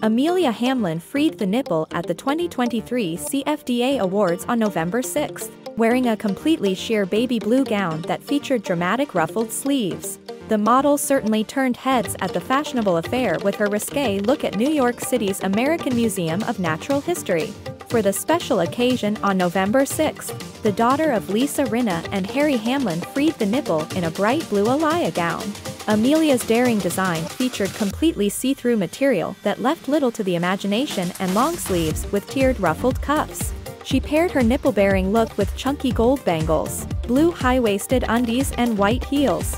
Amelia Hamlin freed the nipple at the 2023 CFDA Awards on November 6, wearing a completely sheer baby blue gown that featured dramatic ruffled sleeves. The model certainly turned heads at the fashionable affair with her risque look at New York City's American Museum of Natural History. For the special occasion on November 6, the daughter of Lisa Rinna and Harry Hamlin freed the nipple in a bright blue Alaïa gown. Amelia's daring design featured completely see-through material that left little to the imagination and long sleeves with tiered ruffled cuffs. She paired her nipple-baring look with chunky gold bangles, blue high-waisted undies and white heels.